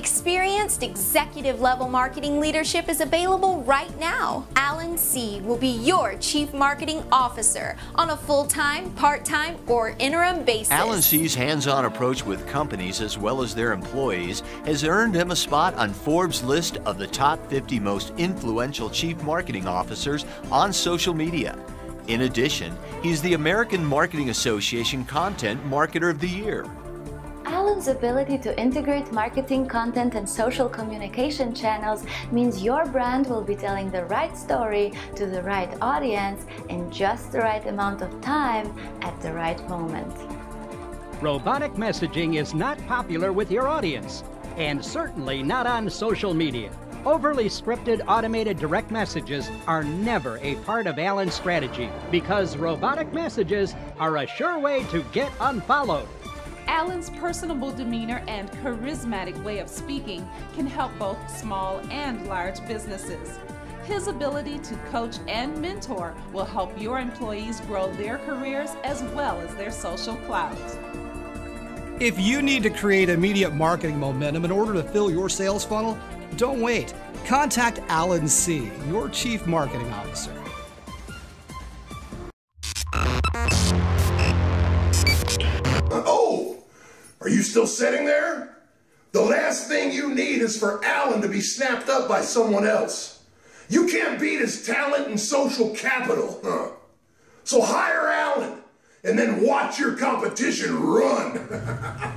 Experienced executive level marketing leadership is available right now. Alan See will be your Chief Marketing Officer on a full time, part time, or interim basis. Alan See's hands on approach with companies as well as their employees has earned him a spot on Forbes' list of the top 50 most influential Chief Marketing Officers on social media. In addition, he's the American Marketing Association Content Marketer of the Year. Alan's ability to integrate marketing content and social communication channels means your brand will be telling the right story to the right audience in just the right amount of time at the right moment. Robotic messaging is not popular with your audience, and certainly not on social media. Overly scripted automated direct messages are never a part of Alan's strategy because robotic messages are a sure way to get unfollowed. Alan's personable demeanor and charismatic way of speaking can help both small and large businesses. His ability to coach and mentor will help your employees grow their careers as well as their social clout. If you need to create immediate marketing momentum in order to fill your sales funnel, don't wait. Contact Alan See, your Chief Marketing Officer. Are you still sitting there? The last thing you need is for Alan to be snapped up by someone else. You can't beat his talent and social capital, huh? So hire Alan and then watch your competition run.